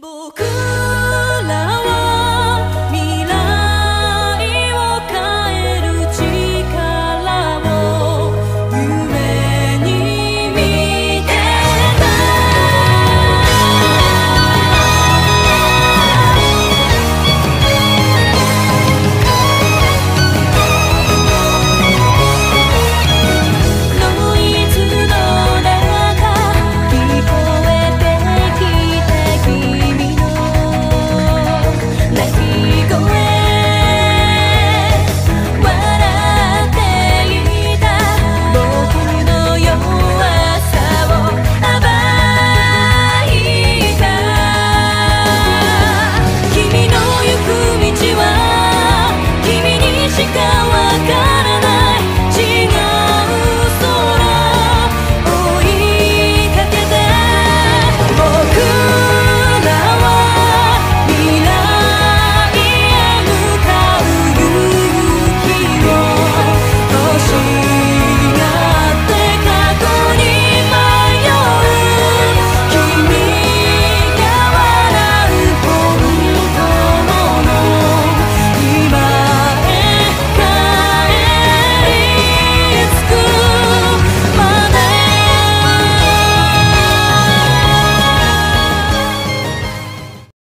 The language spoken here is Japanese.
僕